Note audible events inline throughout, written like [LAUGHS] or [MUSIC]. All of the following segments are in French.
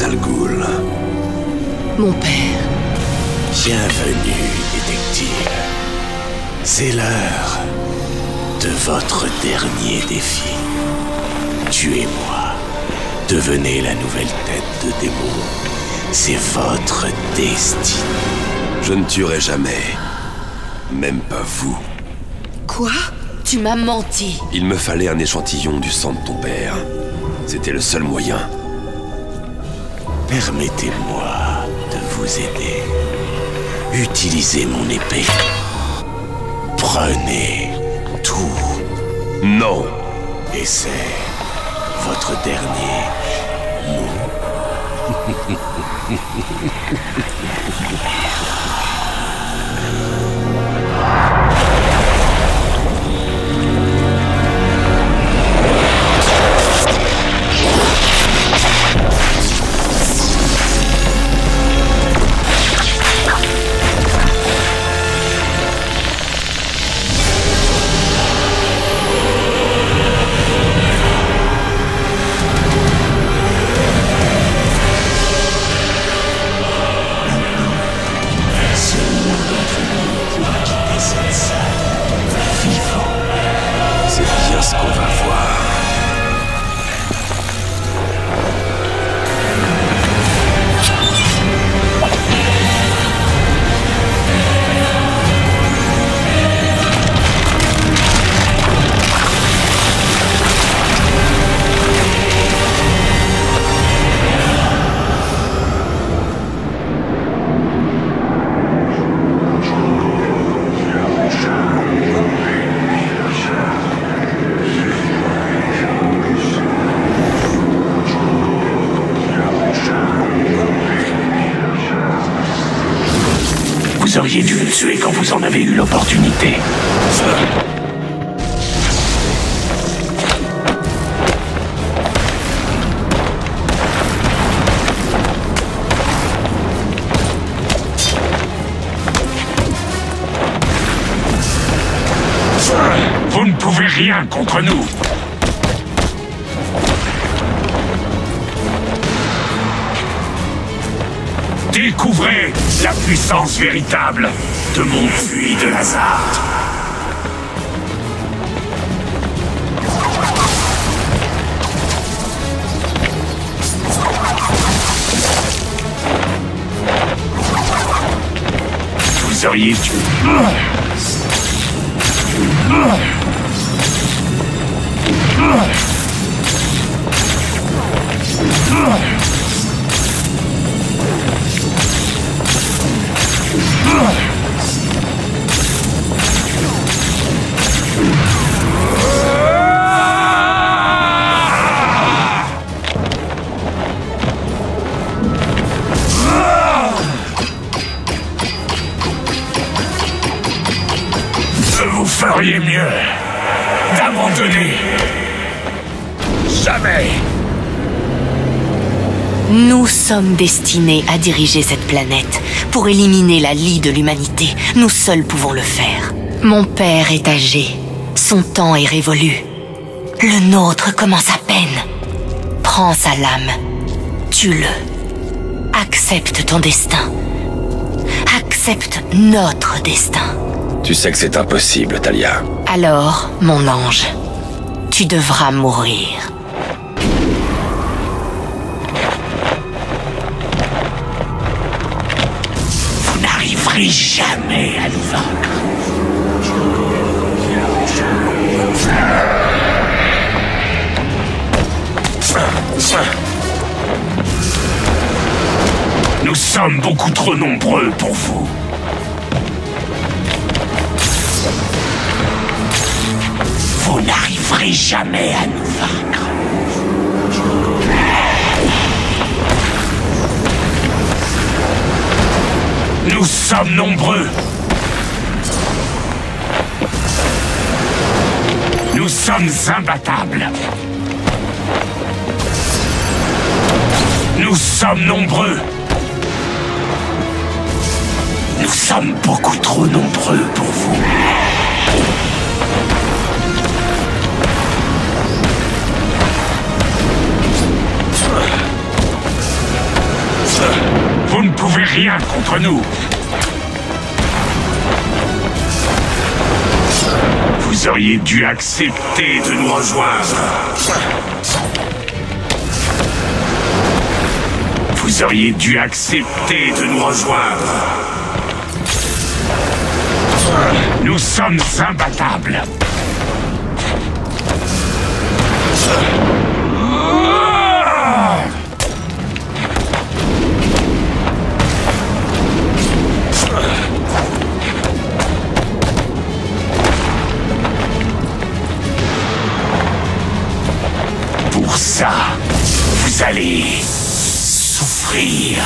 Salgoul. Mon père. Bienvenue, détective. C'est l'heure de votre dernier défi. Tuez-moi. Devenez la nouvelle tête de démon. C'est votre destin. Je ne tuerai jamais. Même pas vous. Quoi? Tu m'as menti. Il me fallait un échantillon du sang de ton père. C'était le seul moyen. Permettez-moi de vous aider. Utilisez mon épée. Prenez tout. Non Et c'est votre dernier mot. [LAUGHS] quand vous en avez eu l'opportunité. Vous ne pouvez rien contre nous. Découvrez la puissance véritable de mon puits de Lazare. Vous auriez dû... feriez mieux d'abandonner? Jamais. Nous sommes destinés à diriger cette planète pour éliminer la lie de l'humanité. Nous seuls pouvons le faire. Mon père est âgé. Son temps est révolu. Le nôtre commence à peine. Prends sa lame. Tue-le. Accepte ton destin. Accepte notre destin. Tu sais que c'est impossible, Talia. Alors, mon ange, tu devras mourir. Jamais à nous vaincre. Nous sommes beaucoup trop nombreux pour vous. Vous n'arriverez jamais à nous vaincre. Nous sommes nombreux. Nous sommes imbattables. Nous sommes nombreux. Nous sommes beaucoup trop nombreux pour vous. Rien contre nous. Vous auriez dû accepter de nous rejoindre. Vous auriez dû accepter de nous rejoindre. Nous sommes imbattables. Pour ça, vous allez souffrir.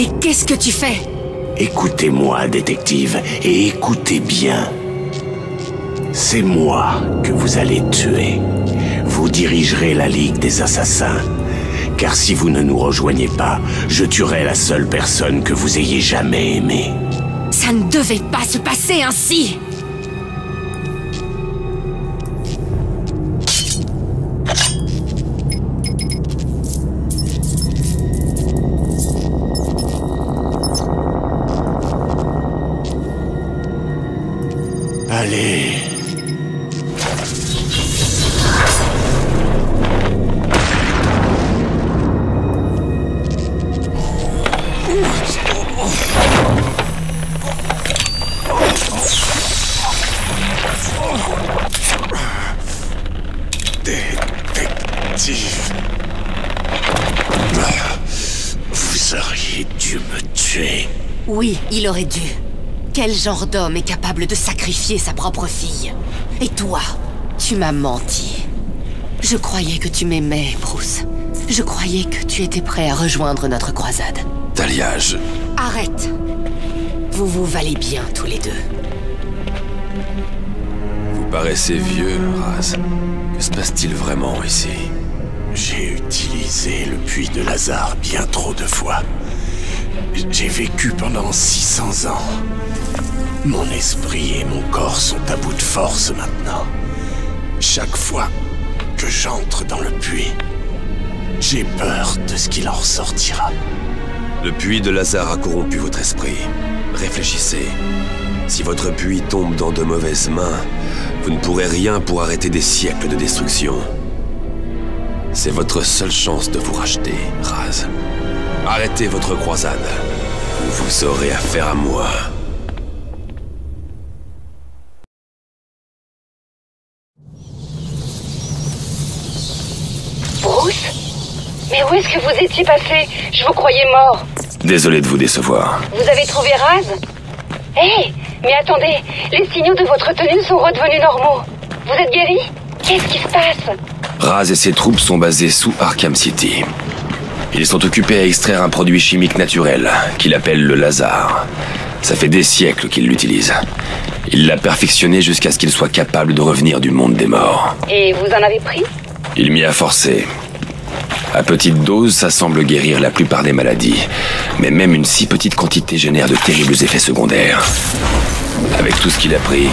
Mais qu'est-ce que tu fais? Écoutez-moi, détective, et écoutez bien. C'est moi que vous allez tuer. Vous dirigerez la Ligue des Assassins. Car si vous ne nous rejoignez pas, je tuerai la seule personne que vous ayez jamais aimée. Ça ne devait pas se passer ainsi Vous auriez dû me tuer. Oui, il aurait dû. Quel genre d'homme est capable de sacrifier sa propre fille? Et toi, tu m'as menti. Je croyais que tu m'aimais, Bruce. Je croyais que tu étais prêt à rejoindre notre croisade. Talia, je... Arrête Vous vous valez bien tous les deux. Vous paraissez vieux, Raz. Que se passe-t-il vraiment ici? J'ai utilisé le puits de Lazare bien trop de fois. J'ai vécu pendant 600 ans. Mon esprit et mon corps sont à bout de force maintenant. Chaque fois que j'entre dans le puits, j'ai peur de ce qu'il en ressortira. Le puits de Lazare a corrompu votre esprit. Réfléchissez. Si votre puits tombe dans de mauvaises mains, vous ne pourrez rien pour arrêter des siècles de destruction. C'est votre seule chance de vous racheter, Raz. Arrêtez votre croisade, ou vous aurez affaire à moi. Bruce? Mais où est-ce que vous étiez passé? Je vous croyais mort. Désolé de vous décevoir. Vous avez trouvé Raz? Hé Mais attendez, les signaux de votre tenue sont redevenus normaux. Vous êtes guéri? Qu'est-ce qui se passe? Raz et ses troupes sont basés sous Arkham City. Ils sont occupés à extraire un produit chimique naturel qu'il appelle le Lazare. Ça fait des siècles qu'ils l'utilisent. Il l'a perfectionné jusqu'à ce qu'il soit capable de revenir du monde des morts. Et vous en avez pris? Il m'y a forcé. À petite dose, ça semble guérir la plupart des maladies. Mais même une si petite quantité génère de terribles effets secondaires. Avec tout ce qu'il a pris,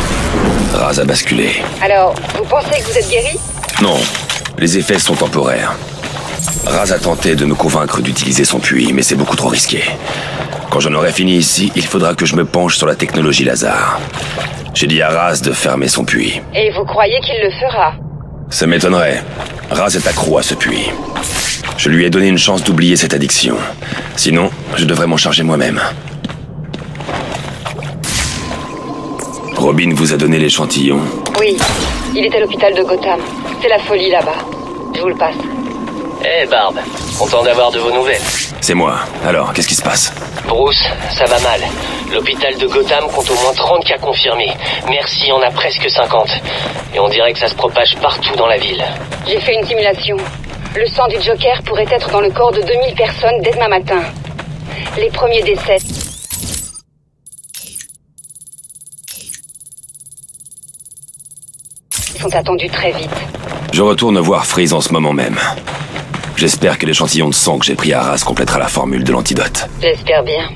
Raz a basculé. Alors, vous pensez que vous êtes guéri? Non, les effets sont temporaires. Raz a tenté de me convaincre d'utiliser son puits, mais c'est beaucoup trop risqué. Quand j'en aurai fini ici, il faudra que je me penche sur la technologie Lazare. J'ai dit à Raz de fermer son puits. Et vous croyez qu'il le fera? Ça m'étonnerait. Raz est accro à ce puits. Je lui ai donné une chance d'oublier cette addiction. Sinon, je devrais m'en charger moi-même. Robin vous a donné l'échantillon Oui, il est à l'hôpital de Gotham. C'est la folie là-bas. Je vous le passe. Eh Barbe, content d'avoir de vos nouvelles. C'est moi. Alors, qu'est-ce qui se passe? Bruce, ça va mal. L'hôpital de Gotham compte au moins 30 cas confirmés. Merci en a presque 50. Et on dirait que ça se propage partout dans la ville. J'ai fait une simulation. Le sang du Joker pourrait être dans le corps de 2000 personnes dès demain matin. Les premiers décès. sont attendus très vite. Je retourne voir Freeze en ce moment même. J'espère que l'échantillon de sang que j'ai pris à Arras complétera la formule de l'antidote. J'espère bien.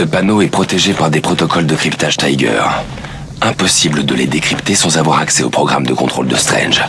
Ce panneau est protégé par des protocoles de cryptage Tiger. Impossible de les décrypter sans avoir accès au programme de contrôle de Strange.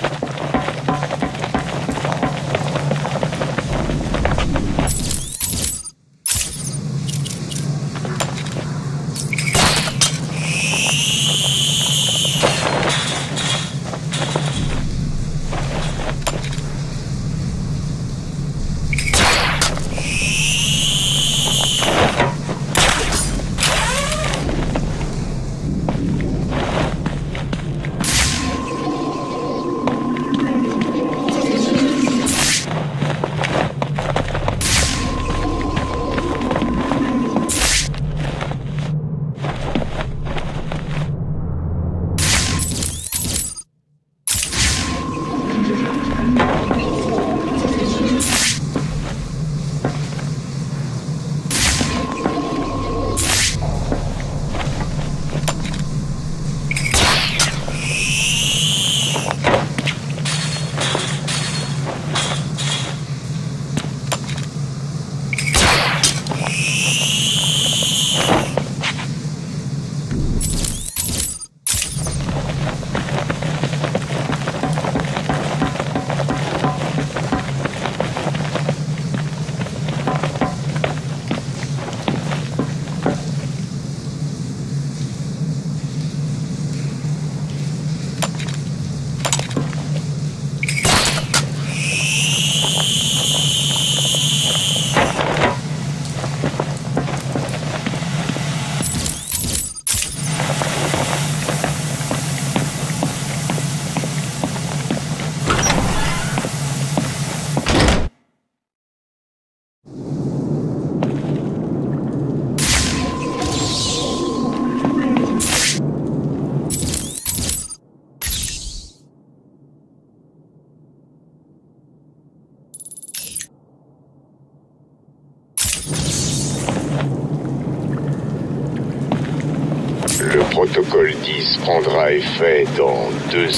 Le protocole 10 prendra effet dans deux.